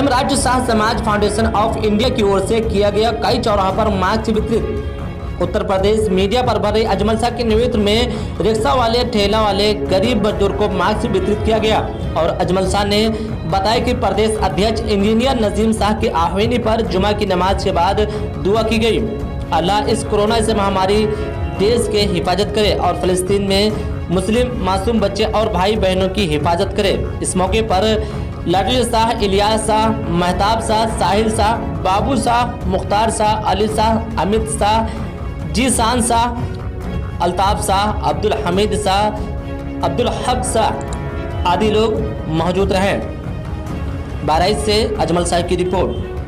हेमराज शाह समाज foundation of India की ओर से किया गया कई चौराहों पर मास्क वितरित। उत्तर प्रदेश मीडिया पर भरे अजमल शाह के नेतृत्व में रिक्शा वाले, ठेला वाले, गरीब मजदूर को मास्क वितरित किया गया। और अजमल शाह ने बताया कि प्रदेश अध्यक्ष इंजीनियर नजीम शाह के आह्वानी पर जुमा की नमाज़ के बाद दुआ की गई। अल्लाह इस कोरोना से महामारी देश के हिफाजत करे और फिलिस्तीन में मुस्लिम मासूम बच्चे और भाई बहनों की हिफाजत करे। इस मौके पर लाडली शाह, इलियास शाह, महताब शाह, साहिल शाह, बाबू शाह, मुख्तार शाह, अली शाह, अमित शाह जी शान शाह, अलताफ़ शाह, अब्दुल हमीद शाह, अब्दुल हक शाह आदि लोग मौजूद रहे। बाराइश से अजमल शाह की रिपोर्ट।